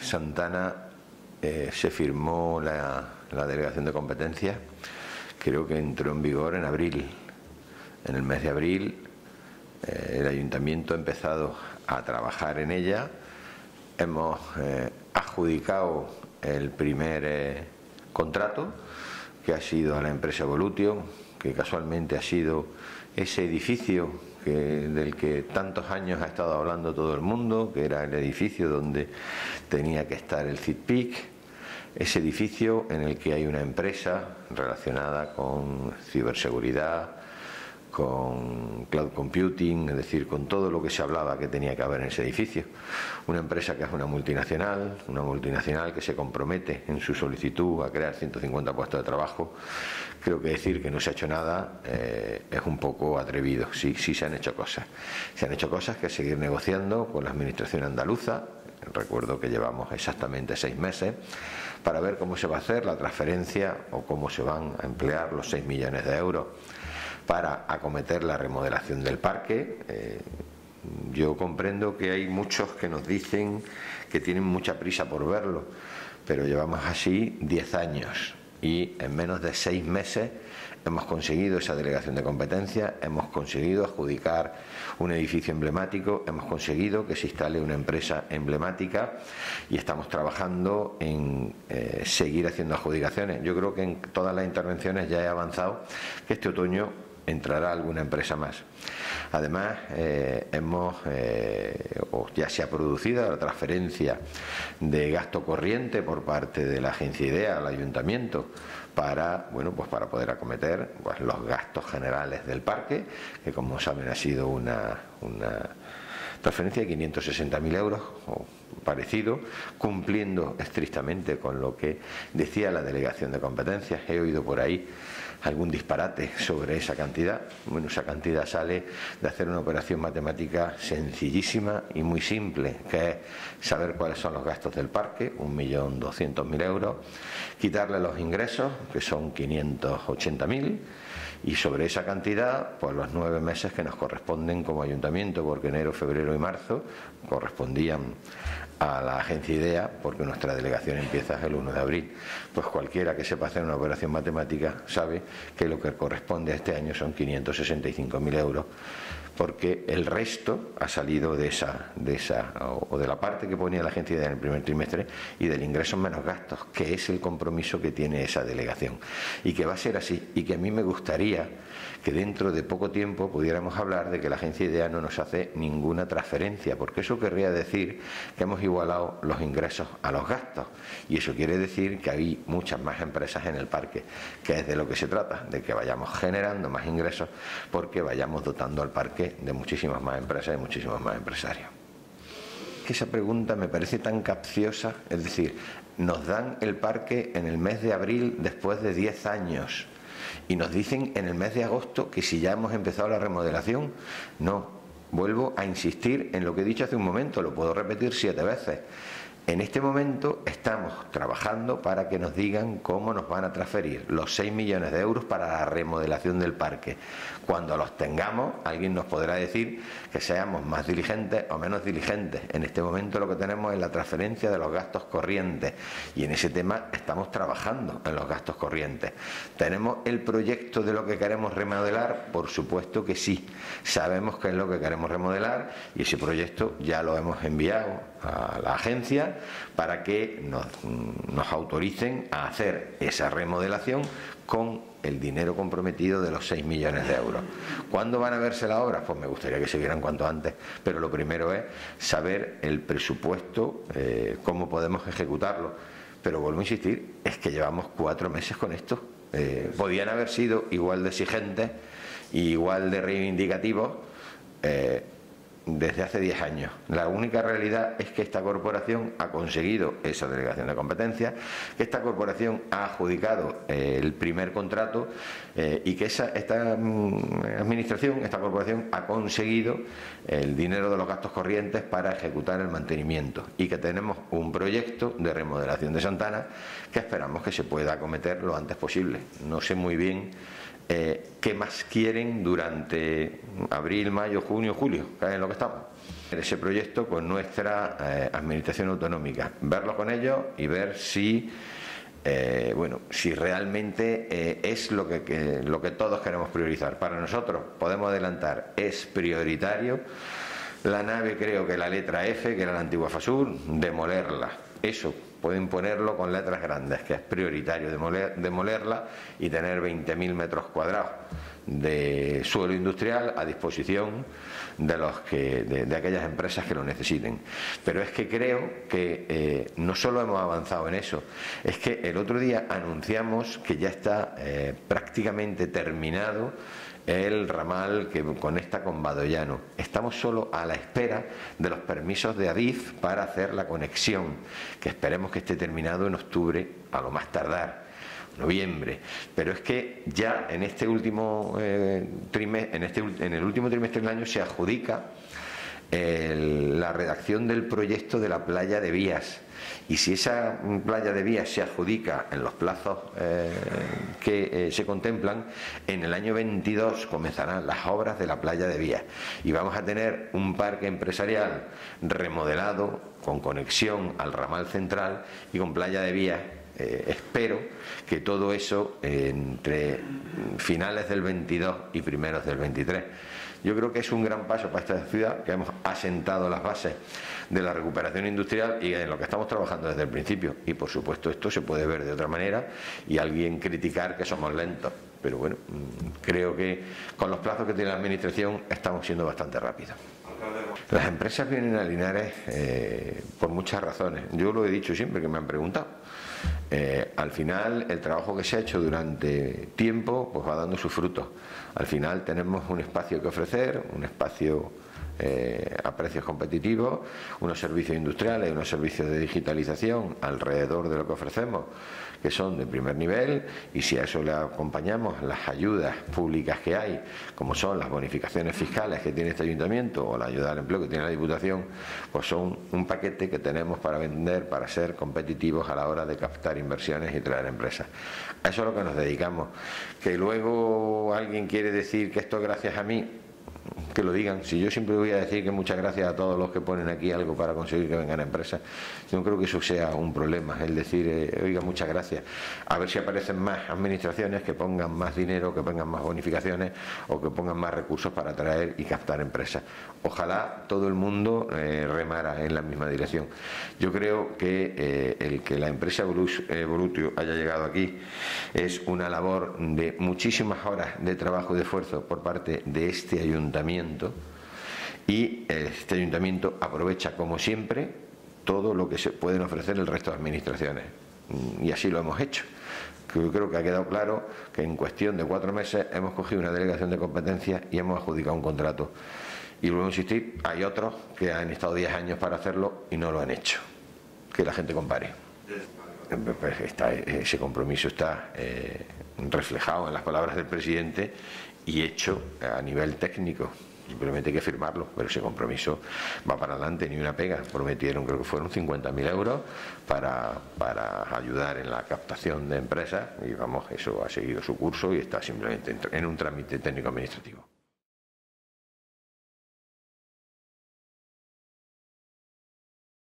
Santana eh, se firmó la, delegación de competencia, creo que entró en vigor en abril. En el mes de abril eh, el ayuntamiento ha empezado a trabajar en ella, hemos eh, adjudicado el primer contrato, que ha sido a la empresa Evolution, que casualmente ha sido ese edificio del que tantos años ha estado hablando todo el mundo, que era el edificio donde tenía que estar el CITPIC, ese edificio en el que hay una empresa relacionada con ciberseguridad, con cloud computing, es decir, con todo lo que se hablaba que tenía que haber en ese edificio. Una empresa que es una multinacional, una multinacional que se compromete en su solicitud a crear 150 puestos de trabajo. Creo que decir que no se ha hecho nada eh, es un poco atrevido. Sí, sí se han hecho cosas. Se han hecho cosas que seguir negociando con la Administración andaluza. Recuerdo que llevamos exactamente seis meses para ver cómo se va a hacer la transferencia o cómo se van a emplear los 6 millones de euros para acometer la remodelación del parque. Eh, yo comprendo que hay muchos que nos dicen que tienen mucha prisa por verlo, pero llevamos así 10 años y en menos de seis meses hemos conseguido esa delegación de competencia, hemos conseguido adjudicar un edificio emblemático, hemos conseguido que se instale una empresa emblemática y estamos trabajando en eh, seguir haciendo adjudicaciones. Yo creo que en todas las intervenciones ya he avanzado que este otoño entrará alguna empresa más. Además, eh, hemos, eh, ya se ha producido la transferencia de gasto corriente por parte de la agencia IDEA al ayuntamiento para, bueno, pues para poder acometer pues, los gastos generales del parque, que como saben ha sido una, una transferencia de 560.000 euros o parecido, cumpliendo estrictamente con lo que decía la delegación de competencias. He oído por ahí algún disparate sobre esa cantidad. Bueno, esa cantidad sale de hacer una operación matemática sencillísima y muy simple, que es saber cuáles son los gastos del parque, 1.200.000 euros, quitarle los ingresos, que son 580.000, y sobre esa cantidad, pues los nueve meses que nos corresponden como ayuntamiento, porque enero, febrero y marzo correspondían a la agencia IDEA porque nuestra delegación empieza el 1 de abril. Pues cualquiera que sepa hacer una operación matemática sabe que lo que corresponde a este año son 565.000 euros porque el resto ha salido de esa, de esa o de la parte que ponía la agencia en el primer trimestre y del ingreso menos gastos, que es el compromiso que tiene esa delegación. Y que va a ser así y que a mí me gustaría que dentro de poco tiempo pudiéramos hablar de que la agencia IDEA no nos hace ninguna transferencia, porque eso querría decir que hemos igualado los ingresos a los gastos. Y eso quiere decir que hay muchas más empresas en el parque, que es de lo que se trata, de que vayamos generando más ingresos porque vayamos dotando al parque de muchísimas más empresas y muchísimos más empresarios. Que esa pregunta me parece tan capciosa, es decir, nos dan el parque en el mes de abril después de 10 años y nos dicen en el mes de agosto que si ya hemos empezado la remodelación, no. Vuelvo a insistir en lo que he dicho hace un momento, lo puedo repetir siete veces. En este momento estamos trabajando para que nos digan cómo nos van a transferir los 6 millones de euros para la remodelación del parque. Cuando los tengamos, alguien nos podrá decir que seamos más diligentes o menos diligentes. En este momento lo que tenemos es la transferencia de los gastos corrientes y en ese tema estamos trabajando en los gastos corrientes. ¿Tenemos el proyecto de lo que queremos remodelar? Por supuesto que sí. Sabemos qué es lo que queremos remodelar y ese proyecto ya lo hemos enviado a la agencia para que nos, autoricen a hacer esa remodelación con el dinero comprometido de los 6 millones de euros. ¿Cuándo van a verse las obras? Pues me gustaría que se vieran cuanto antes, pero lo primero es saber el presupuesto, eh, cómo podemos ejecutarlo. Pero vuelvo a insistir, es que llevamos cuatro meses con esto. Eh, podían haber sido igual de exigentes igual de reivindicativos. Eh, desde hace 10 años. La única realidad es que esta corporación ha conseguido esa delegación de competencia, que esta corporación ha adjudicado eh, el primer contrato eh, y que esa, esta mm, administración, esta corporación ha conseguido el dinero de los gastos corrientes para ejecutar el mantenimiento y que tenemos un proyecto de remodelación de Santana que esperamos que se pueda acometer lo antes posible. No sé muy bien eh, qué más quieren durante abril, mayo, junio, julio, que es en lo que estamos. Ese proyecto con nuestra eh, administración autonómica, verlo con ellos y ver si eh, bueno, si realmente es lo que, lo que todos queremos priorizar. Para nosotros, podemos adelantar, es prioritario. La nave, creo que la letra F, que era la antigua FASUR, demolerla. Eso pueden ponerlo con letras grandes, que es prioritario demolerla y tener 20.000 metros cuadrados de suelo industrial a disposición de, los que, de, aquellas empresas que lo necesiten. Pero es que creo que eh, no solo hemos avanzado en eso, es que el otro día anunciamos que ya está eh, prácticamente terminado el ramal que conecta con Badoyano. Estamos solo a la espera de los permisos de Adif para hacer la conexión, que esperemos que esté terminado en octubre, a lo más tardar noviembre. Pero es que ya en este último eh, trimestre, en, este, en el último trimestre del año se adjudica la redacción del proyecto de la playa de Vías. Y si esa playa de vías se adjudica en los plazos eh, que eh, se contemplan, en el año 22 comenzarán las obras de la playa de vías. Y vamos a tener un parque empresarial remodelado, con conexión al ramal central y con playa de vías eh, espero que todo eso entre finales del 22 y primeros del 23 yo creo que es un gran paso para esta ciudad, que hemos asentado las bases de la recuperación industrial y en lo que estamos trabajando desde el principio. Y por supuesto esto se puede ver de otra manera y alguien criticar que somos lentos. Pero bueno, mm, creo que con los plazos que tiene la Administración estamos siendo bastante rápidos. Las empresas vienen a Linares eh, por muchas razones. Yo lo he dicho siempre que me han preguntado. Eh, al final, el trabajo que se ha hecho durante tiempo pues va dando sus frutos. Al final tenemos un espacio que ofrecer, un espacio eh, a precios competitivos, unos servicios industriales, unos servicios de digitalización alrededor de lo que ofrecemos, que son de primer nivel, y si a eso le acompañamos las ayudas públicas que hay, como son las bonificaciones fiscales que tiene este ayuntamiento o la ayuda al empleo que tiene la Diputación, pues son un paquete que tenemos para vender, para ser competitivos a la hora de captar inversiones y traer empresas. A eso es lo que nos dedicamos. Que luego alguien quiere decir que esto es gracias a mí, que lo digan. Si yo siempre voy a decir que muchas gracias a todos los que ponen aquí algo para conseguir que vengan empresas, yo no creo que eso sea un problema, el decir, eh, oiga, muchas gracias. A ver si aparecen más administraciones que pongan más dinero, que pongan más bonificaciones o que pongan más recursos para atraer y captar empresas. Ojalá todo el mundo eh, remara en la misma dirección. Yo creo que eh, el que la empresa Evolutio haya llegado aquí es una labor de muchísimas horas de trabajo y de esfuerzo por parte de este ayuntamiento y este ayuntamiento aprovecha como siempre todo lo que se pueden ofrecer el resto de administraciones mm, y así lo hemos hecho yo creo que ha quedado claro que en cuestión de cuatro meses hemos cogido una delegación de competencias y hemos adjudicado un contrato y luego insistir, hay otros que han estado 10 años para hacerlo y no lo han hecho. Que la gente compare. Pues ese compromiso está eh, reflejado en las palabras del presidente y hecho a nivel técnico. Simplemente hay que firmarlo, pero ese compromiso va para adelante, ni una pega. Prometieron, creo que fueron 50.000 euros para, para ayudar en la captación de empresas y vamos, eso ha seguido su curso y está simplemente en un trámite técnico-administrativo.